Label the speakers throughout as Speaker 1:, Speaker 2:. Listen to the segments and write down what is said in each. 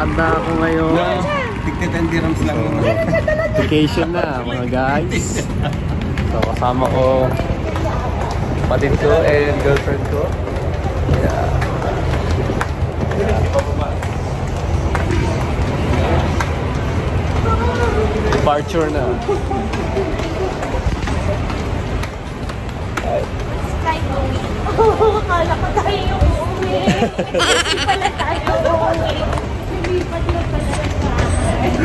Speaker 1: Lakad na ako ngayon.
Speaker 2: Tigti 10 dirhams lang.
Speaker 1: Vacation na mga guys. So kasama ko kapatid ko and girlfriend ko. Yeah. Departure na.
Speaker 3: Oo, akala ko tayo yung uuwi. Hindi pala tayo uuwi.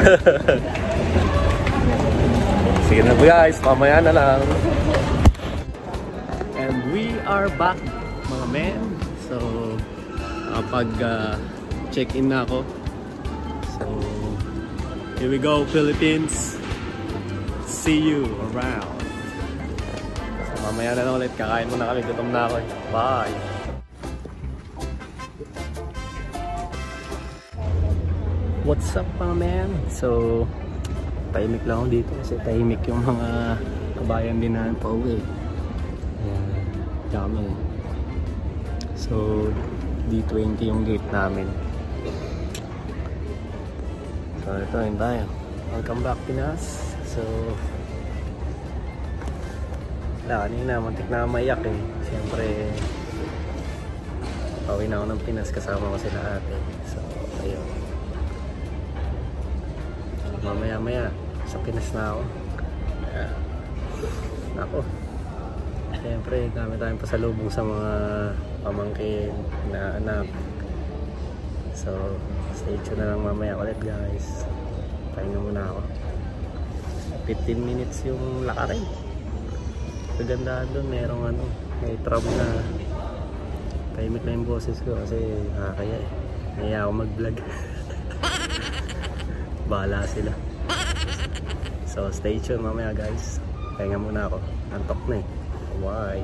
Speaker 1: Sige na guys, mamaya na lang. And we are back mga men. So, pag uh, check-in na ako. So, here we go Philippines. See you around. So, mamaya na lang ulit. Kakain muna kami. Gutom na ako. Bye! What's up mga men? So, tahimik lang ako dito kasi tahimik yung mga kabayan din namin pa uwi. Ayan, dami. So, D20 yung gate namin. So, ito yun tayo. Welcome back Pinas. So, wala kanina, mantik na maiyak eh. Siyempre, pauwi na ako ng Pinas kasama ko sila ate. So, ayun. Mamaya maya, sa Pinas na ako. Kaya, Ako. Siyempre, dami tayong pasalubong sa mga pamangkin na anak. So, stay tuned na lang mamaya ulit guys. Pahinga muna ako. 15 minutes yung lakarin. Kagandahan doon, merong ano, may tram na tahimik na yung boses ko kasi nakakaya eh. Naya ako mag-vlog. Bahala sila. So, stay tuned mamaya guys. Pahinga muna ako. Antok na eh. Bye.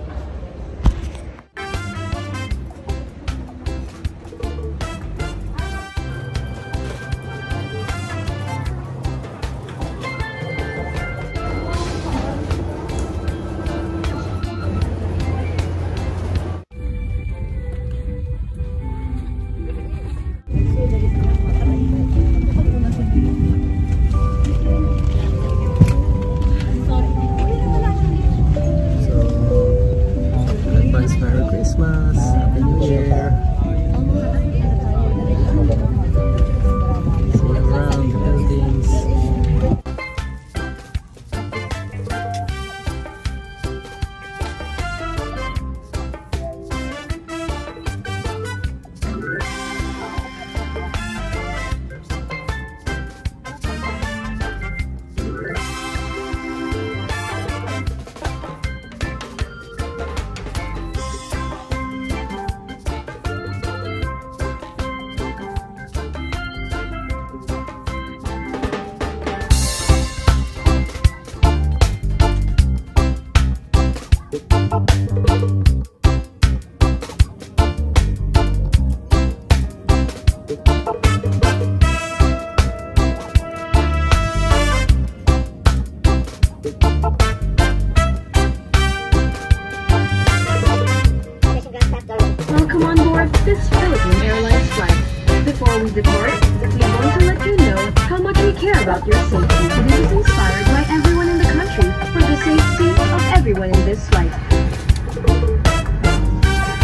Speaker 4: This Philippine Airlines flight. Before we depart, we want to let you know how much we care about your safety. This is inspired by everyone in the country for the safety of everyone in this flight.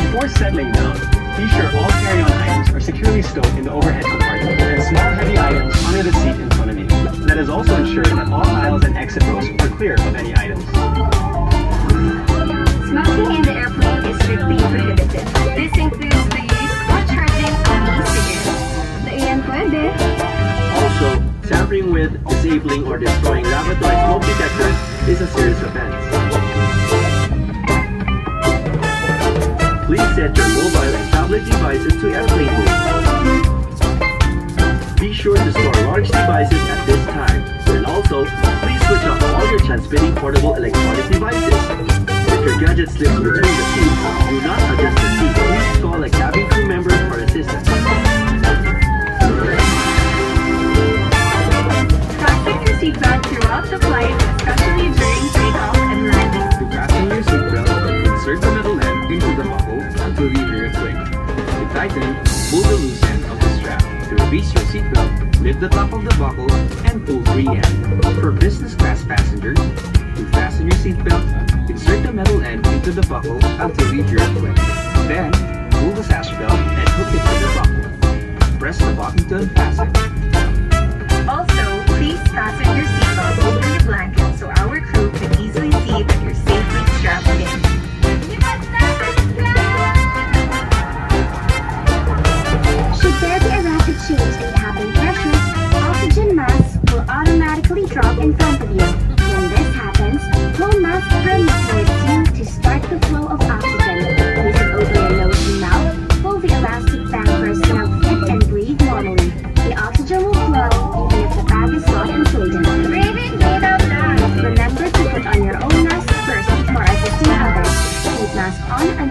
Speaker 5: Before settling down, be sure all carry-on items are securely stowed in the overhead compartment and small heavy items under the seat in front of you. Let us also ensure that all aisles and exit rows are clear of any items.
Speaker 4: Smoking in the airplane is strictly prohibited. This includes the
Speaker 5: Also, tampering with, disabling, or destroying laboratory smoke detectors is a serious offense. Please set your mobile and tablet devices to airplane mode. Be sure to store large devices at this time. And also, please switch off all your transmitting portable electronic devices. If your gadget slips between the seats, do not adjust the seat. Please call a cabin crew member for assistance.
Speaker 4: throughout the flight, especially during takeoff and landing.
Speaker 5: The passengers should belt insert the metal end into the buckle until you hear a click. To tighten, pull the loose end of the strap. To release your seatbelt,
Speaker 6: lift the top of the buckle and pull free end. For business class passengers, to fasten your seatbelt, insert the metal end into the buckle until you hear a click. Then, pull the sash belt and hook it to the buckle. Press the button to unfasten.
Speaker 4: Also, please fasten your seatbelt. Bye.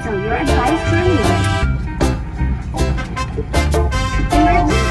Speaker 4: so
Speaker 3: your advice to me. Emergency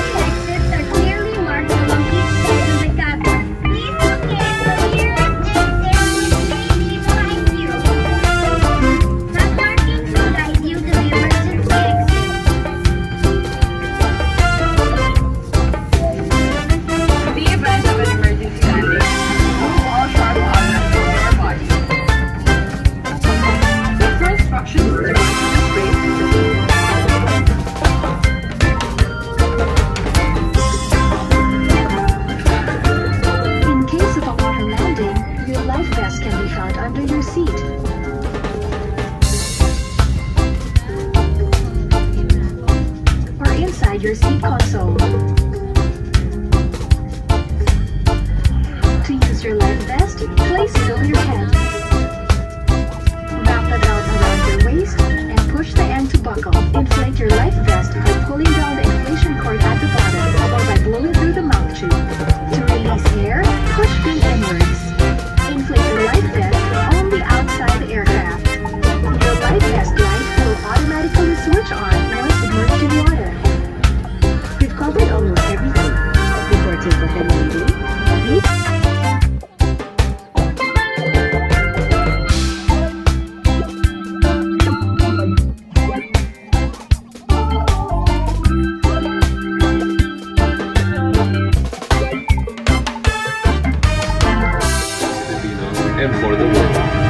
Speaker 7: and
Speaker 6: for the world.